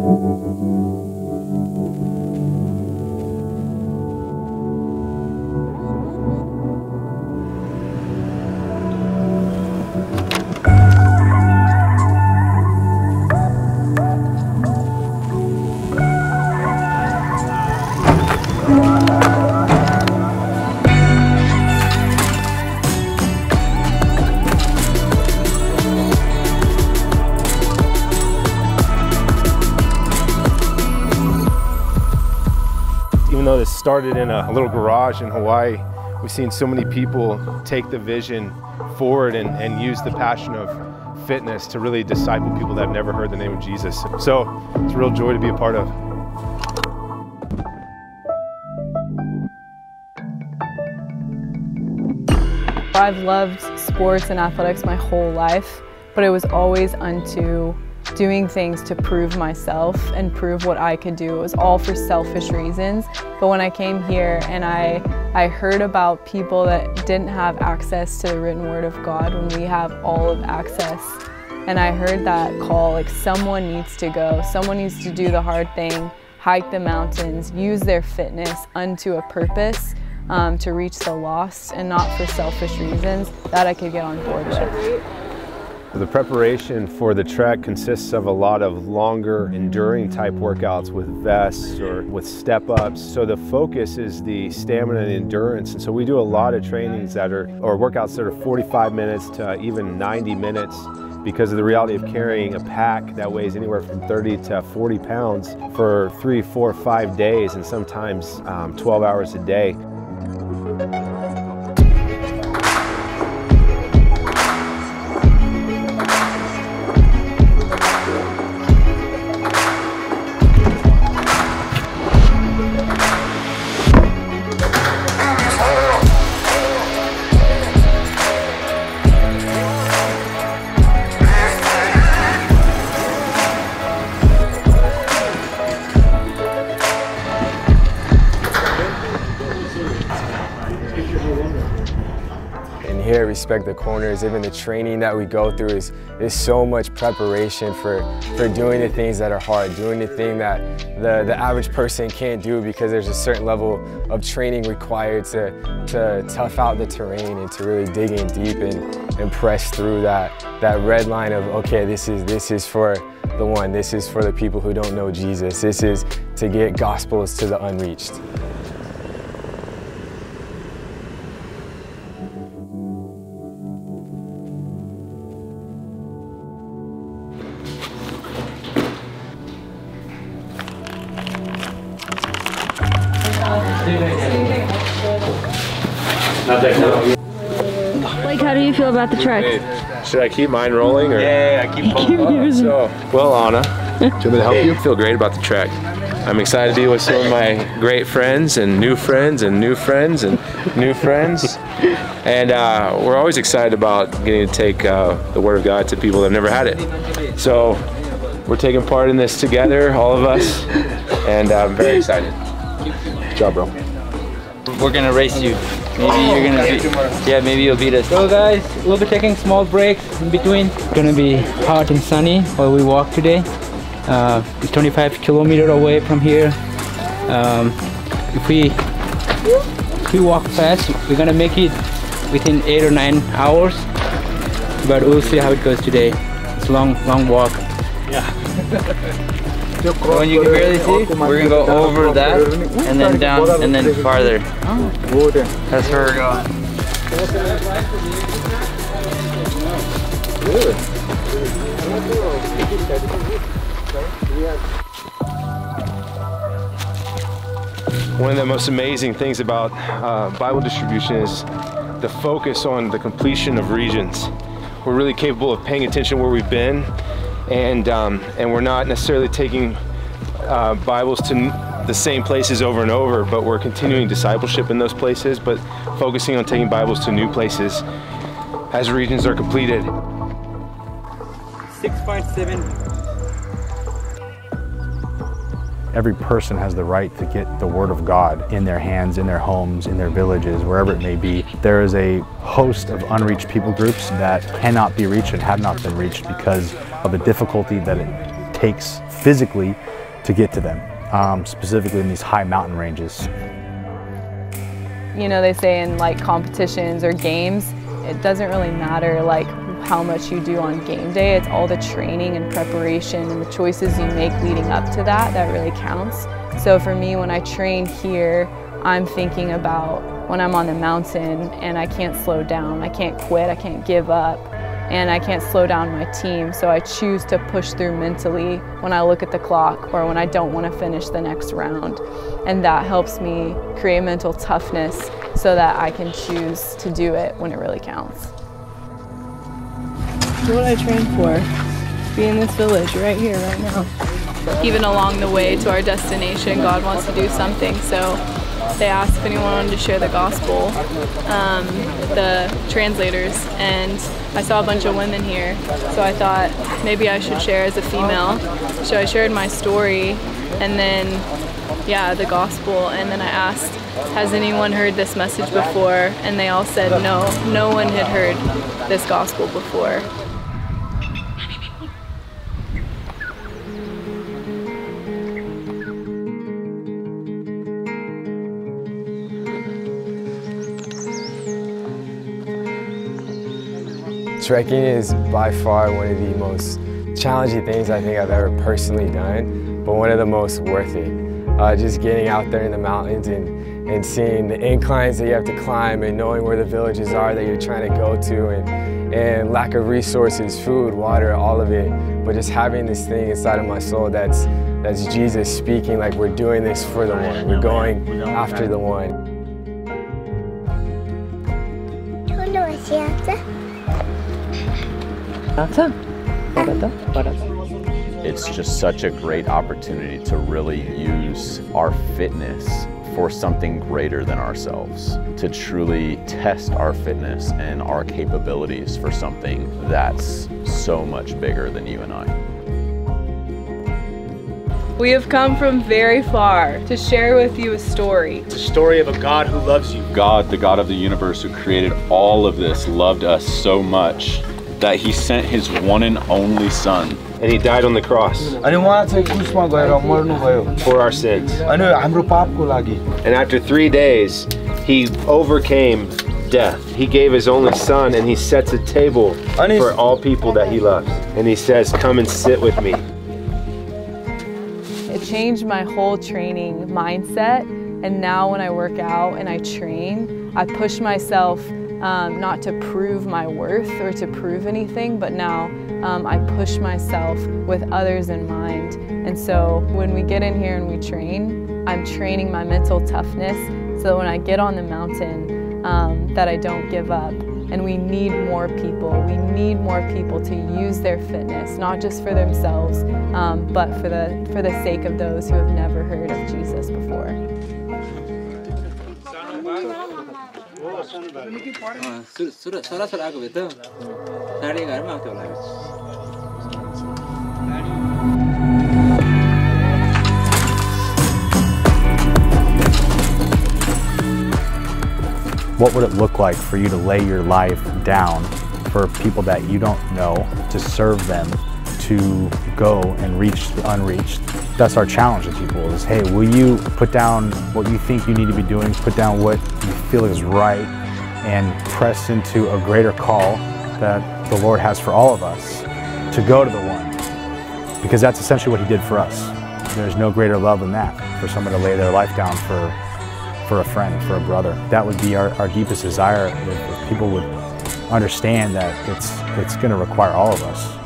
Even though started in a little garage in Hawaii, we've seen so many people take the vision forward and, and use the passion of fitness to really disciple people that have never heard the name of Jesus. So it's a real joy to be a part of. I've loved sports and athletics my whole life, but it was always unto doing things to prove myself and prove what I could do. It was all for selfish reasons. But when I came here and I, I heard about people that didn't have access to the written word of God when we have all of access, and I heard that call, like someone needs to go, someone needs to do the hard thing, hike the mountains, use their fitness unto a purpose um, to reach the lost and not for selfish reasons, that I could get on board with. The preparation for the trek consists of a lot of longer enduring type workouts with vests or with step ups. So the focus is the stamina and endurance. And so we do a lot of trainings that are, or workouts that are 45 minutes to even 90 minutes because of the reality of carrying a pack that weighs anywhere from 30 to 40 pounds for three, four, five days and sometimes um, 12 hours a day. Here, respect the corners, even the training that we go through is, is so much preparation for, for doing the things that are hard, doing the thing that the, the average person can't do because there's a certain level of training required to, to tough out the terrain and to really dig in deep and, and press through that, that red line of, okay, this is, this is for the one, this is for the people who don't know Jesus, this is to get gospels to the unreached. Like, how do you feel about the trek? Should I keep mine rolling? Or? Yeah, I keep Oh, so, well, Anna, do you want me to help you? I feel great about the trek. I'm excited to be with some of my great friends and new friends and new friends and new friends. And uh, we're always excited about getting to take uh, the Word of God to people that have never had it. So we're taking part in this together, all of us, and I'm very excited. Good job, bro. We're gonna race you. Maybe you're gonna beat, yeah, maybe you'll beat us. So guys, we'll be taking small breaks in between. It's gonna be hot and sunny while we walk today. Uh, it's 25 kilometer away from here. Um, if we if we walk fast, we're gonna make it within eight or nine hours. But we'll see how it goes today. It's a long, long walk. When you can barely see, we're gonna go over that and then down and then farther. That's where we're going. One of the most amazing things about uh, Bible distribution is the focus on the completion of regions. We're really capable of paying attention where we've been, and um, and we're not necessarily taking uh, Bibles to the same places over and over, but we're continuing discipleship in those places, but focusing on taking Bibles to new places as regions are completed. 6.7 Every person has the right to get the Word of God in their hands, in their homes, in their villages, wherever it may be. There is a host of unreached people groups that cannot be reached and have not been reached because of the difficulty that it takes physically to get to them, um, specifically in these high mountain ranges. You know, they say in like competitions or games, it doesn't really matter like how much you do on game day. It's all the training and preparation and the choices you make leading up to that that really counts. So for me, when I train here, I'm thinking about when I'm on the mountain and I can't slow down, I can't quit, I can't give up, and I can't slow down my team. So I choose to push through mentally when I look at the clock or when I don't want to finish the next round. And that helps me create mental toughness so that I can choose to do it when it really counts. What I train for. Be in this village right here, right now. Even along the way to our destination, God wants to do something. So they asked if anyone wanted to share the gospel, um, the translators, and I saw a bunch of women here. So I thought maybe I should share as a female. So I shared my story and then, yeah, the gospel. And then I asked, has anyone heard this message before? And they all said no, no one had heard this gospel before. Trekking is by far one of the most challenging things I think I've ever personally done, but one of the most worth it. Uh, just getting out there in the mountains and, and seeing the inclines that you have to climb and knowing where the villages are that you're trying to go to and, and lack of resources, food, water, all of it. But just having this thing inside of my soul that's, that's Jesus speaking like we're doing this for the one. We're going after the one. It's just such a great opportunity to really use our fitness for something greater than ourselves, to truly test our fitness and our capabilities for something that's so much bigger than you and I. We have come from very far to share with you a story. It's a story of a God who loves you. God, the God of the universe who created all of this, loved us so much that he sent his one and only son. And he died on the cross for our sins. And after three days, he overcame death. He gave his only son and he sets a table for all people that he loves. And he says, Come and sit with me. It changed my whole training mindset. And now when I work out and I train, I push myself um, not to prove my worth or to prove anything, but now um, I push myself with others in mind. And so when we get in here and we train, I'm training my mental toughness so that when I get on the mountain, um, that I don't give up. And we need more people. We need more people to use their fitness, not just for themselves, um, but for the, for the sake of those who have never heard of Jesus before. What would it look like for you to lay your life down for people that you don't know, to serve them, to go and reach the unreached? That's our challenge to people is, hey, will you put down what you think you need to be doing, put down what you feel is right, and press into a greater call that the Lord has for all of us to go to the one. Because that's essentially what he did for us. There's no greater love than that, for someone to lay their life down for for a friend, for a brother. That would be our, our deepest desire if people would understand that it's, it's going to require all of us.